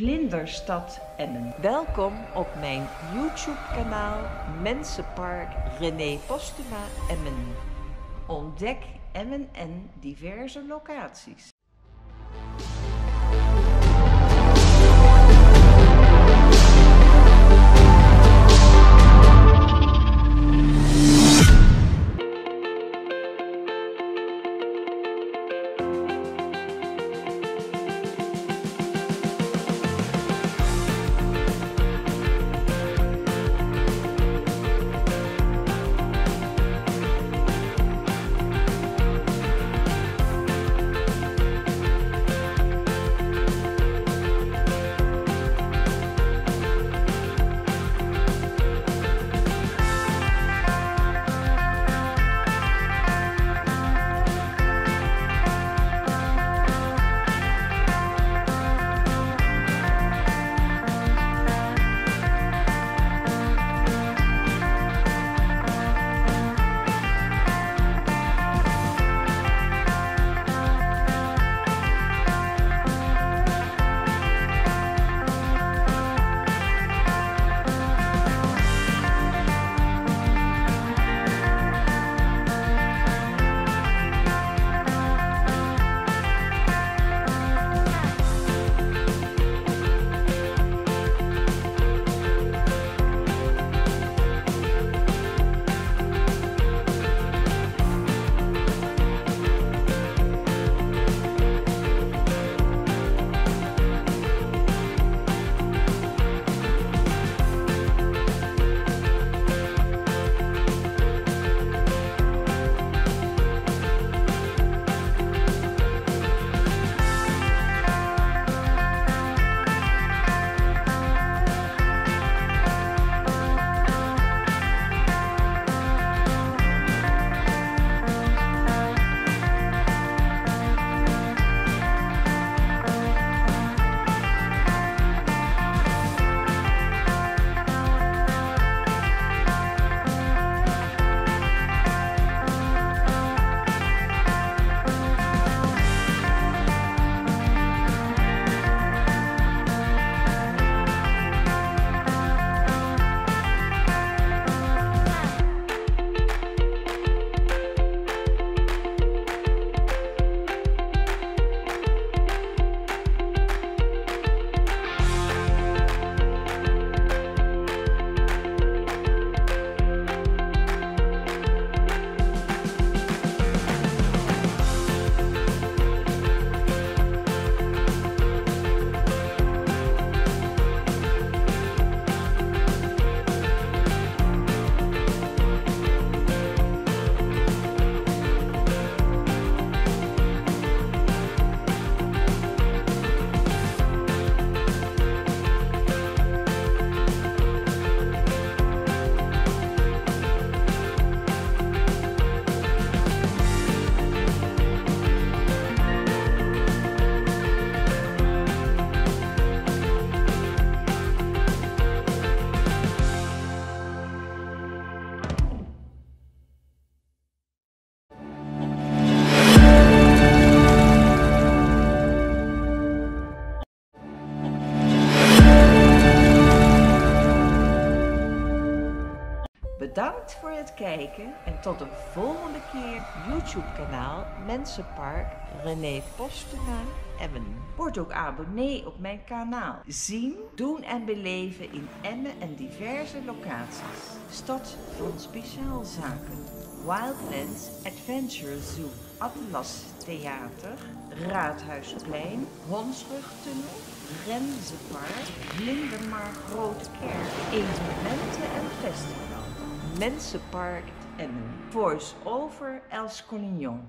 Vlinderstad Emmen. Welkom op mijn YouTube-kanaal Mensenpark René Postuma Emmen. Ontdek Emmen en diverse locaties. Bedankt voor het kijken en tot een volgende keer YouTube-kanaal Mensenpark René Postuma Emmen. Word ook abonnee op mijn kanaal. Zien, doen en beleven in Emmen en diverse locaties. Stad van speciaalzaken. Wildlands Adventure Zoo. Atlas Theater. Raadhuisplein. Honsrugtunnel. Renzepark. Vlindermaar Grote Kerk. Evenementen en festivals. Mensenpark Emmen. Voice over Els Collignon.